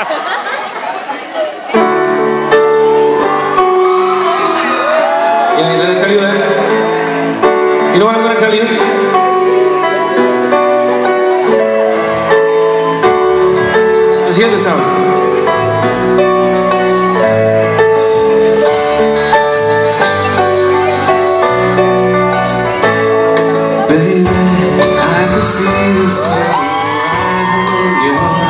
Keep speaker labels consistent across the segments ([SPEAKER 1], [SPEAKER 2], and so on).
[SPEAKER 1] yeah, let me tell you that. You know what I'm going to tell you? Just hear the sound. Baby, I can see the sun rising in your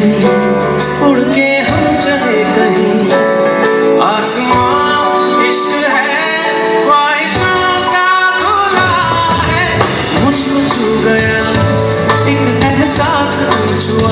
[SPEAKER 1] उड़ के हम चले कहीं आसमान इश्क है ख्वाहिशों सा गया एक एहसास छुआ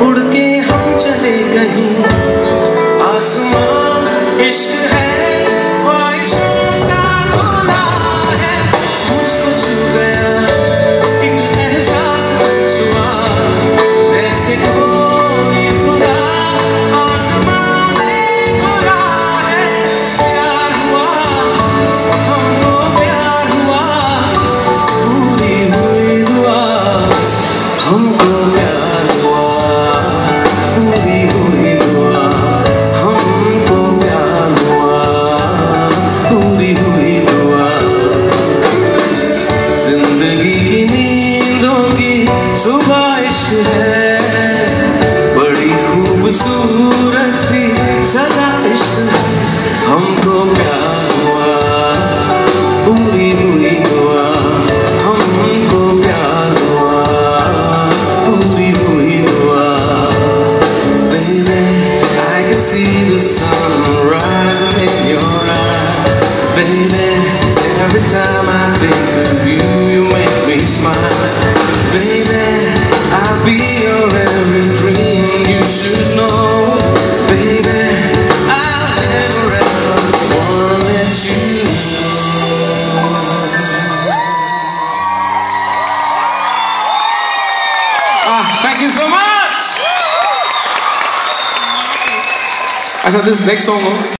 [SPEAKER 1] 우리 aşk ile Thank you so much. I said this next song.